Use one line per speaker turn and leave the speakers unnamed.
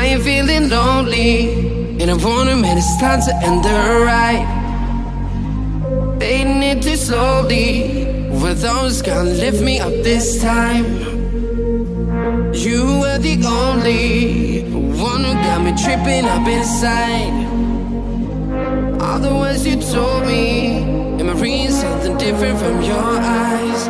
I ain't feeling lonely. And I wanna man, it's time to end the ride. Fading it too slowly. Were those gonna lift me up this time? You were the only one who got me tripping up inside. All the words you told me, am I reading something different from your eyes?